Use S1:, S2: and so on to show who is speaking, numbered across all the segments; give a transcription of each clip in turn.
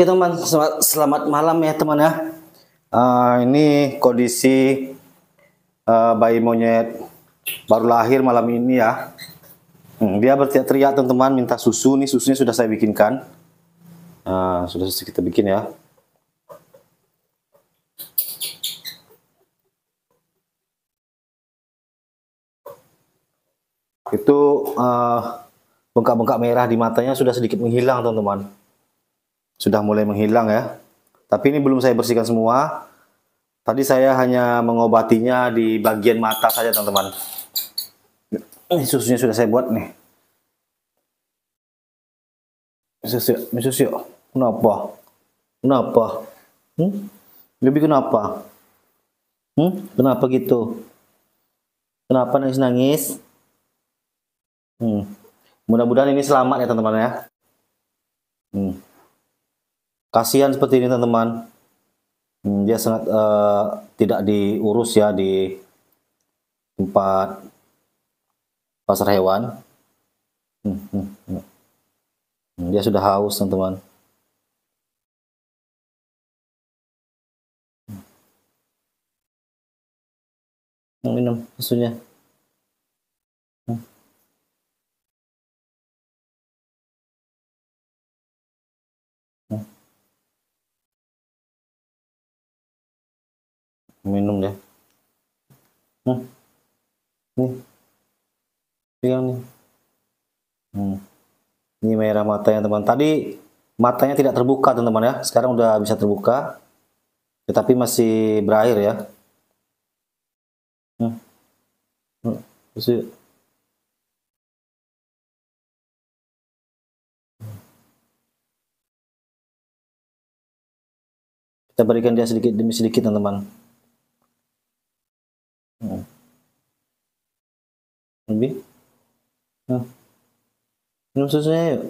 S1: Oke teman, selamat, malam ya teman ya. Uh, ini kondisi uh, bayi monyet baru lahir malam ini ya. Hmm, dia berteriak-teriak teman-teman minta susu. Nih susunya sudah saya bikinkan. Uh, sudah kita bikin ya. Itu bengkak-bengkak uh, merah di matanya sudah sedikit menghilang teman-teman sudah mulai menghilang ya. Tapi ini belum saya bersihkan semua. Tadi saya hanya mengobatinya di bagian mata saja teman-teman. Ini susunya sudah saya buat nih. Susu, susu, kenapa? Kenapa? Hmm? Lebih kenapa? Hmm? Kenapa gitu? Kenapa nangis-nangis? Hmm. Mudah-mudahan ini selamat ya teman-teman ya. Hmm kasihan seperti ini teman-teman. Hmm, dia sangat uh, tidak diurus ya di tempat pasar hewan. Hmm, hmm, dia sudah haus teman-teman. Minum susunya minum deh. Hmm. nih. Pegang nih. Hmm. ini merah matanya teman. Tadi matanya tidak terbuka teman-teman ya. Sekarang udah bisa terbuka. Tetapi masih berair ya. Hmm. Hmm. kita berikan dia sedikit demi sedikit teman-teman Lebih? Hmm. Minum susunya yuk.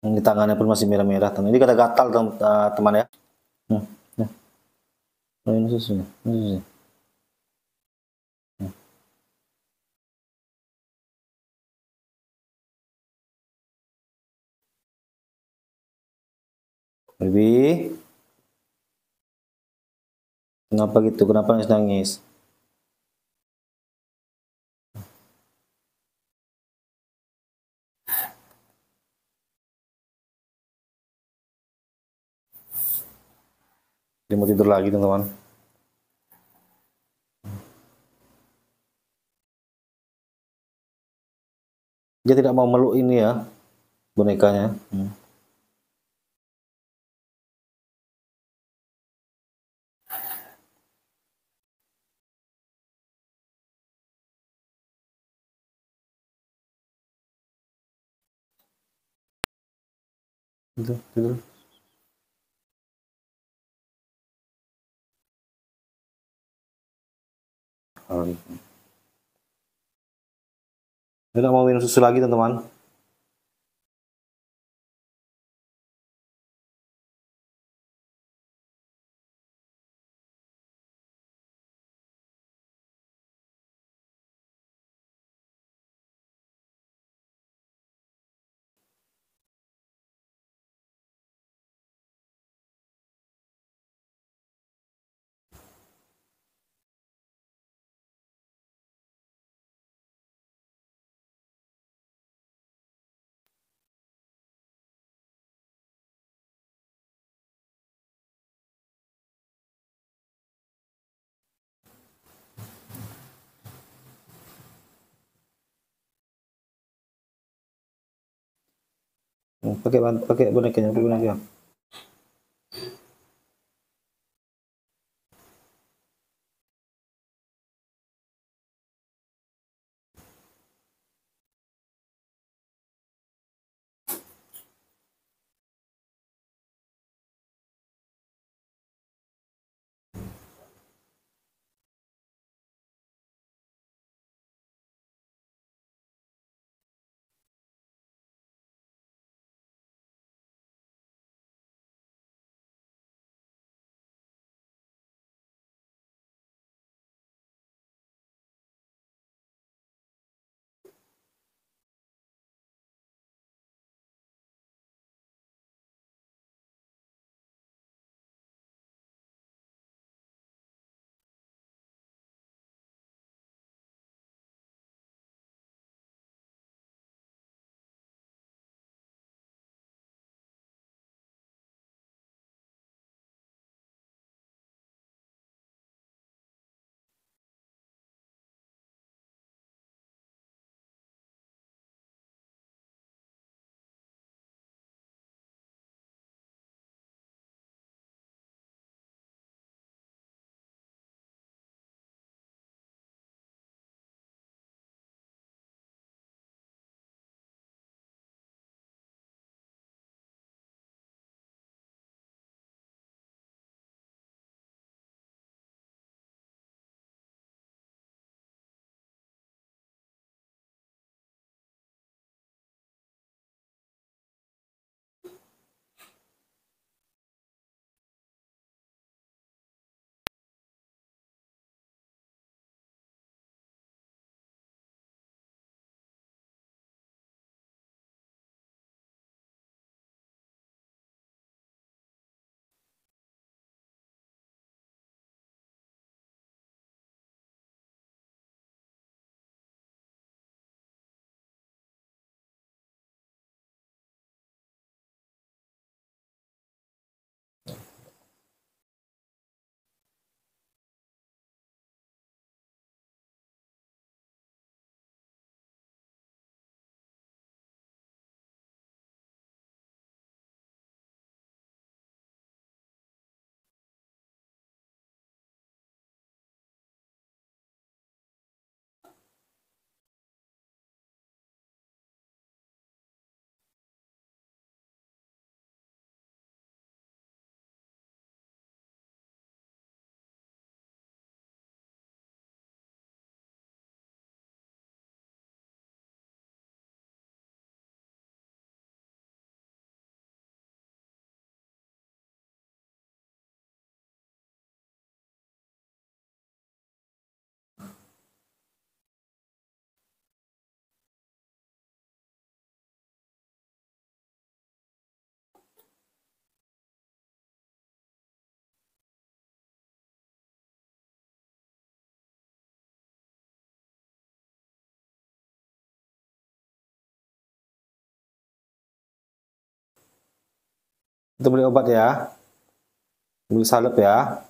S1: Di tangannya pun masih merah-merah. Ini kata gatal teman ya. Hmm. Oh ini susunya. Ini susunya. Baby. Kenapa gitu? Kenapa nangis nangis? Dia mau tidur lagi teman-teman. Dia tidak mau meluk ini ya bonekanya. Hmm. Tidur, tidur. Tidak mau minum susu lagi teman-teman. Pakai pakai bonekanya pakai boneka Kita beli obat ya. Beli salep ya.